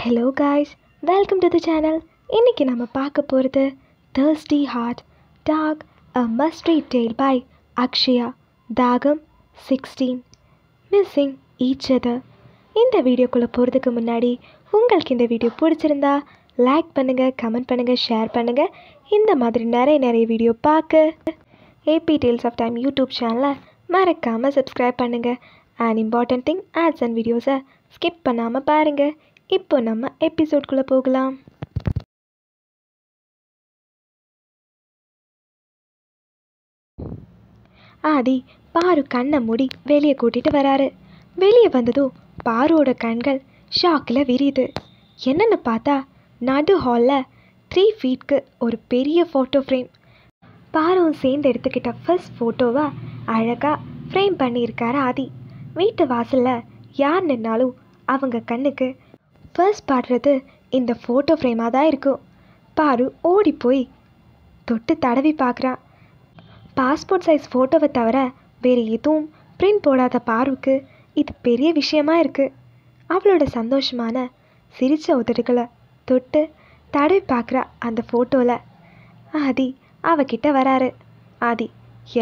Hello guys welcome to the channel இன்றைக்கி நம்ம பார்க்க போகிறது thirsty heart talk a mystery tale by Akshaya தாகம் சிக்ஸ்டீன் மிஸ்ஸிங் ஈச் அதர் இந்த வீடியோக்குள்ளே போகிறதுக்கு முன்னாடி உங்களுக்கு இந்த வீடியோ பிடிச்சிருந்தா லைக் பண்ணுங்கள் கமெண்ட் பண்ணுங்கள் ஷேர் பண்ணுங்கள் இந்த மாதிரி நிறைய நிறைய வீடியோ பார்க்க AB tales of time YouTube சேனலை மறக்காமல் சப்ஸ்கிரைப் பண்ணுங்கள் and important thing ads and வீடியோஸை ஸ்கிப் பண்ணாமல் பாருங்கள் இப்போ நம்ம எபிசோட்குள்ளே போகலாம். ஆதி பாரு கண்ணை மூடி வெளியே கூட்டிட்டு வராரு. வெளியே வந்ததும் பாருவோட கண்கள் ஷாக்கில் விரியுது. என்னன்னு பார்த்தா நடு ஹாலில் த்ரீ ஃபீட்க்கு ஒரு பெரிய ஃபோட்டோ ஃப்ரேம் பாரும் சேர்ந்து எடுத்துக்கிட்ட ஃபர்ஸ்ட் ஃபோட்டோவை அழகாக ஃப்ரேம் பண்ணியிருக்காரு ஆதி. வீட்டு வாசலில் யார் நின்னாலும் அவங்க கண்ணுக்கு ஃபர்ஸ்ட் பாடுறது இந்த ஃபோட்டோ ஃப்ரேமாக தான் இருக்கும். பாரு ஓடி போய் தொட்டு தடவி பார்க்குறா பாஸ்போர்ட் சைஸ் ஃபோட்டோவை தவிர வேறு எதுவும் பிரிண்ட் போடாத பாருக்கு இது பெரிய விஷயமா இருக்குது அவளோட சந்தோஷமான சிரித்த உதடுகளை தொட்டு தடவி பார்க்குறா அந்த ஃபோட்டோவில் ஆதி அவகிட்ட வராரு. ஆதி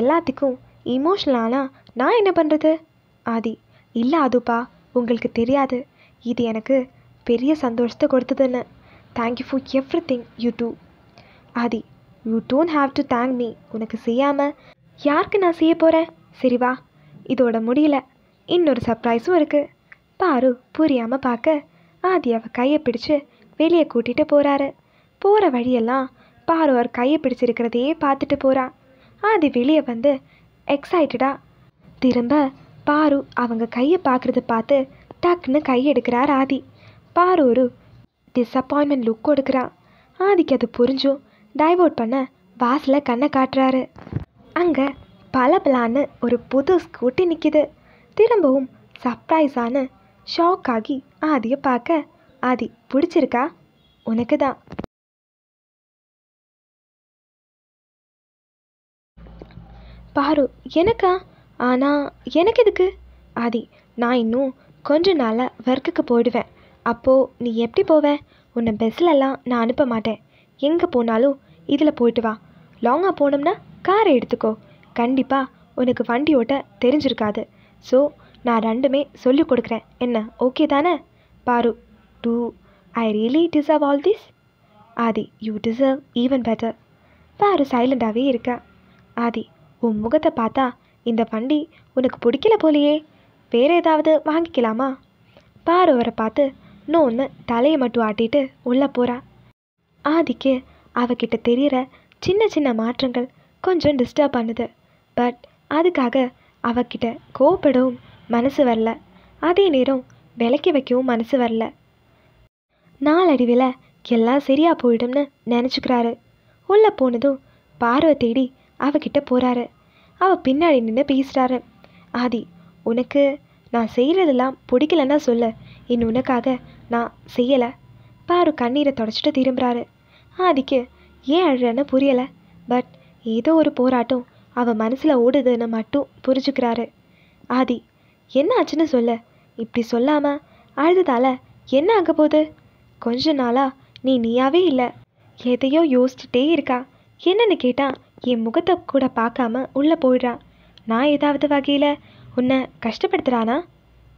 எல்லாத்துக்கும் இமோஷ்னலானா நான் என்ன பண்ணுறது ஆதி இல்லை அதுப்பா உங்களுக்கு தெரியாது. இது எனக்கு பெரிய சந்தோஷத்தை கொடுத்ததுன்னு thank you for every thing you do Aadhi you don't have to thank me உனக்கு செய்யாமல் யாருக்கு நான் செய்ய போகிறேன் சரி வா இதோட முடியல. இன்னொரு சர்ப்ரைஸும் இருக்குது பாரு புரியாமல் பார்க்க ஆதி அவள் கையை பிடிச்சு வெளியே கூட்டிகிட்டு போகிறாரு போகிற வழியெல்லாம் பாரு அவர் கையை பிடிச்சிருக்கிறதையே பார்த்துட்டு போகிறா ஆதி வெளியே வந்து எக்ஸைட்டடாக திரும்ப பாரு அவங்க கையை பார்க்குறத பார்த்து டக்குன்னு கை எடுக்கிறார் ஆதி. பாரு ஒரு டிஸப்பாயின்மெண்ட் லுக் கொடுக்குறான் ஆதிக்கு அது புரிஞ்சும். டைவோர்ட் பண்ண வாசலில் கண்ணை காட்டுறாரு. அங்கே பல பலான்னு ஒரு புது ஸ்கூட்டி நிற்கிது திரும்பவும் சர்ப்ரைஸான ஷாக் ஆகி ஆதியை பார்க்க ஆதி பிடிச்சிருக்கா? உனக்கு தான் பாரு எனக்கா? ஆனால் எனக்கு எதுக்கு? ஆதி நான் இன்னும் கொஞ்ச நாளாக ஒர்க்குக்கு போயிடுவேன். அப்போது நீ எப்படி போவ? உன்னை பஸ்லெல்லாம் நான் அனுப்ப மாட்டேன். எங்கே போனாலும் இதில் போயிட்டு வா. லாங்காக போனோம்னா காரை எடுத்துக்கோ. கண்டிப்பாக உனக்கு வண்டி ஓட்ட தெரிஞ்சிருக்காது. ஸோ நான் ரெண்டுமே சொல்லிக் கொடுக்குறேன். என்ன ஓகே தானே? பாரு. Do I really deserve all this Aadhi you deserve even better பாரு சைலண்டாகவே இருக்க. ஆதி உன் முகத்தை பார்த்தா இந்த வண்டி உனக்கு பிடிக்கல போலையே. வேறு ஏதாவது வாங்கிக்கலாமா? பாரு அவரை பார்த்து நோன்னு தலையை மட்டும் ஆட்டிட்டு உள்ளே போகிறா ஆதிக்கு அவகிட்ட தெரிகிற சின்ன சின்ன மாற்றங்கள் கொஞ்சம் டிஸ்டர்ப் பண்ணுது. பட் அதுக்காக அவகிட்ட கோபப்படவும் மனசு வரல. அதே நேரம் விளக்கி வைக்கவும் மனசு வரல. நாளடிவில் எல்லாம் சரியாக போயிடும்னு நினச்சிக்கிறாரு. உள்ளே போனதும் பார்வை தேடி அவகிட்ட போகிறாரு அவள் பின்னாடி நின்று பேசுகிறாரு ஆதி உனக்கு நான் செய்கிறதெல்லாம் பிடிக்கலன்னா சொல்ல. இன்னும் உனக்காக நான் செய்யலை. பாரு கண்ணீரை தொடச்சிட்டு திரும்புகிறாரு ஆதிக்கு ஏன் அழுறன்னு புரியலை. பட் ஏதோ ஒரு போராட்டம் அவன் மனசில் ஓடுதுன்னு மட்டும் புரிஞ்சுக்கிறாரு. ஆதி என்ன ஆச்சுன்னு சொல்ல. இப்படி சொல்லாமல் அழுதுதால என்ன ஆக போகுது? கொஞ்ச நாளாக நீ நீயாவே இல்லை. எதையோ யோசிச்சுட்டே இருக்கா. என்னன்னு கேட்டால் என் முகத்தை கூட பார்க்காம உள்ளே போயிடுறா. நான் ஏதாவது வகையில் உன்னை கஷ்டப்படுத்துகிறானா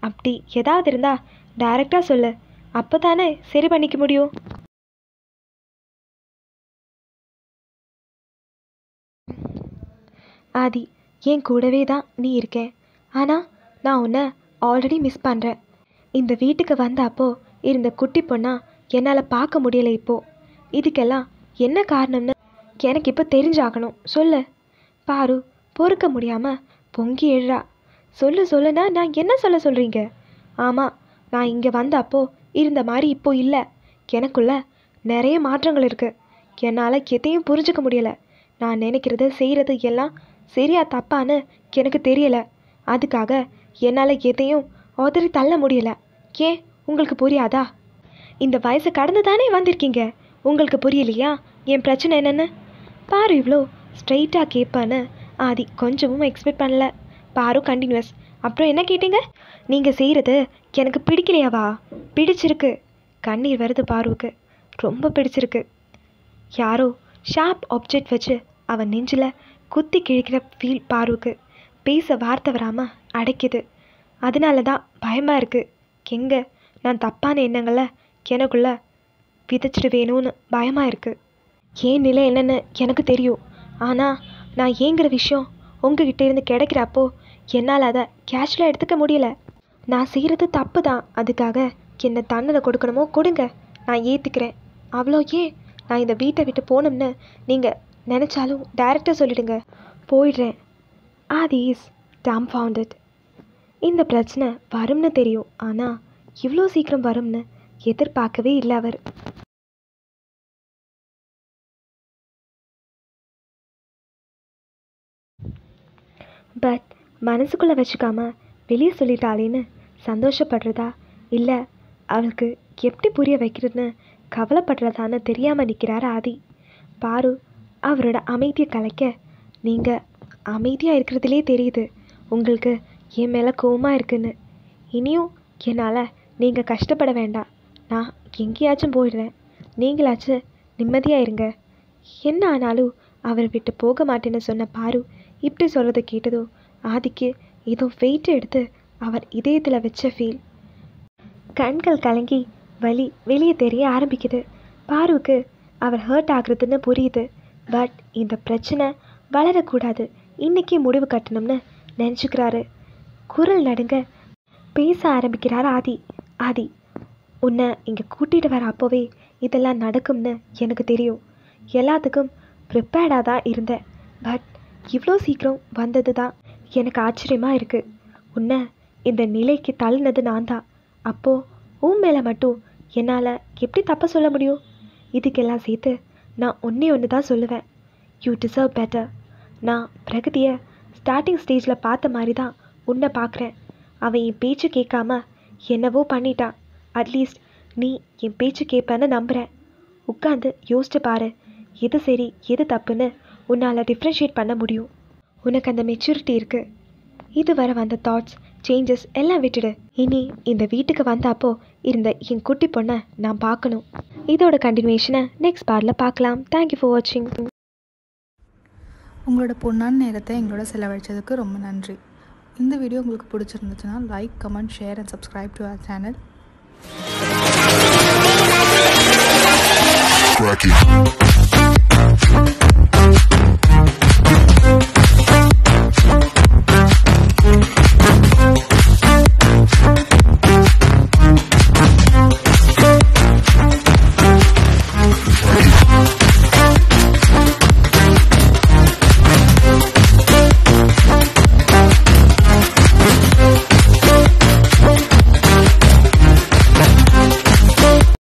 அப்படி ஏதாவது இருந்தால் டைரெக்டாக சொல்லு. அப்போ தானே சரி பண்ணிக்க முடியும்? ஆதி என் கூடவே தான் நீ இருக்கேன் ஆனால் நான் உன்னை ஆல்ரெடி மிஸ் பண்ணுறேன் இந்த வீட்டுக்கு வந்த அப்போ இருந்த குட்டி பொண்ணா என்னால் பார்க்க முடியலை இப்போது இதுக்கெல்லாம் என்ன காரணம்னு எனக்கு இப்போ தெரிஞ்சாகணும். சொல்லு. பாரு பொறுக்க முடியாமல் பொங்கி எழுறா. சொல்லு சொல்லுனா நான் என்ன சொல்ல சொல்கிறீங்க ஆமாம் நான் இங்கே வந்த அப்போ இருந்த மாதிரி இப்போ இல்லை. எனக்குள்ள நிறைய மாற்றங்கள் இருக்குது என்னால் எதையும் புரிஞ்சுக்க முடியலை. நான் நினைக்கிறது செய்கிறது எல்லாம் சரியா தப்பான்னு எனக்கு தெரியலை. அதுக்காக என்னால் எதையும் உதறி தள்ள முடியல. ஏன்? உங்களுக்கு புரியாதா? இந்த வயசை கடந்து தானே வந்திருக்கீங்க. உங்களுக்கு புரியலையா? என் பிரச்சனை என்னென்னு? பாரு இவ்வளோ ஸ்ட்ரைட்டாக கேட்பான்னு ஆதி கொஞ்சமும் எக்ஸ்பெக்ட் பண்ணல. பாரு கண்டினியூஸ் அப்புறம் என்ன கேட்டீங்க? நீங்கள் செய்கிறது எனக்கு பிடிக்கலையாவா? பிடிச்சிருக்கு. கண்ணீர் வருது பாருவுக்கு. ரொம்ப பிடிச்சிருக்கு. யாரோ ஷார்ப் ஆப்ஜெக்ட் வச்சு அவன் நெஞ்சில் குத்தி கிழிக்கிற ஃபீல் பாருவுக்கு. பேச வார்த்தை வராமல் அடைக்குது. அதனால தான் பயமாக இருக்குது எங்கே நான் தப்பான எண்ணங்களை எனக்குள்ள விதைச்சிடுவேணும்னு பயமாக இருக்குது ஏன் நிலை என்னன்னு எனக்கு தெரியும். ஆனால் நான் ஏங்குற விஷயம் உங்ககிட்ட இருந்து கிடைக்கிறப்போ என்னால் அதை கேஷுவலாக எடுத்துக்க முடியல. நான் செய்கிறது தப்பு தான் அதுக்காக என்ன தண்டனை கொடுக்கணுமோ கொடுங்க. நான் ஏற்றுக்கிறேன் அவ்வளோ ஏன்? நான் இந்த வீட்டை விட்டு போனோம்னு நீங்கள் நினச்சாலும் டைரெக்டாக சொல்லிடுங்க. போயிடுறேன். ஆதி இஸ் ஃபவுண்டட் இந்த பிரச்சனை வரும்னு தெரியும். ஆனால் இவ்வளோ சீக்கிரம் வரும்னு எதிர்பார்க்கவே இல்லை அவர். பட் மனசுக்குள்ளே வச்சுக்காம வெளியே சொல்லிட்டாளேன்னு சந்தோஷப்படுறதா? இல்லை அவளுக்கு எப்படி புரிய வைக்கிறதுன்னு கவலைப்படுறதான்னு தெரியாமல் நிற்கிறார் ஆதி. பாரு அவரோட அமைதியை கலைக்க நீங்கள் அமைதியாக இருக்கிறதுலே தெரியுது. உங்களுக்கு என் மேலே கோவமாக இருக்குன்னு. இனியும் என்னால் நீங்கள் கஷ்டப்பட வேண்டாம். நான் எங்கேயாச்சும் போயிடுறேன். நீங்களாச்சும் நிம்மதியாக இருங்க. என்ன ஆனாலும் அவரை விட்டு போக மாட்டேன்னு சொன்ன பாரு இப்படி சொல்கிறத கேட்டதோ ஆதிக்கு ஏதோ வெயிட் எடுத்து அவர் இதயத்தில் வச்ச ஃபீல் கண்கள் கலங்கி வலி வெளியே தெரிய ஆரம்பிக்குது. பாருவுக்கு அவர் ஹர்ட் ஆகுறதுன்னு புரியுது. பட் இந்த பிரச்சனை வளரக்கூடாது. இன்றைக்கி முடிவு கட்டணும்னு நினச்சிக்கிறாரு. குரல் நடுங்க பேச ஆரம்பிக்கிறார் ஆதி. ஆதி உன்னை இங்கே கூட்டிகிட்டு வர அப்போவே இதெல்லாம் நடக்கும்னு எனக்கு தெரியும். எல்லாத்துக்கும் ப்ரிப்பேர்டாக தான் இருந்தேன். பட் இவ்வளோ சீக்கிரம் வந்தது தான் எனக்கு ஆச்சரியமாக இருக்குது உன்னை இந்த நிலைக்கு தள்ளினது நான் தான் அப்போது உன் மேலே மட்டும் என்னால் எப்படி தப்ப சொல்ல முடியும்? இதுக்கெல்லாம் சேர்த்து நான் ஒன்றே ஒன்று தான் சொல்லுவேன். யூ டிசர்வ் பெட்டர் நான் பிரகதியை ஸ்டார்டிங் ஸ்டேஜில் பார்த்த மாதிரி தான் உன்னை பார்க்குறேன். அவன் என் பேச்சு கேட்காம என்னவோ பண்ணிட்டான் அட்லீஸ்ட் நீ என் பேச்சு கேட்பேன்னு நம்புகிறேன் உட்காந்து யோசிச்சு பாரு எது சரி எது தப்புன்னு உன்னால் டிஃப்ரென்ஷியேட் பண்ண முடியும். உனக்கு அந்த மெச்சூரிட்டி இருக்குது இதுவரை வந்த தாட்ஸ் சேஞ்சஸ் எல்லாம் விட்டுடு. இனி இந்த வீட்டுக்கு வந்தப்போ இருந்த என் குட்டி பொண்ணை நான் பார்க்கணும். இதோட கண்டினியூஷனை நெக்ஸ்ட் பார்ட்டில் பார்க்கலாம். தேங்க்யூ ஃபார் வாட்சிங் உங்களோட பொண்ணான நேரத்தை எங்களோட செலவழிச்சதுக்கு ரொம்ப நன்றி. இந்த வீடியோ உங்களுக்கு பிடிச்சிருந்துச்சுன்னா like comment share and subscribe to our channel.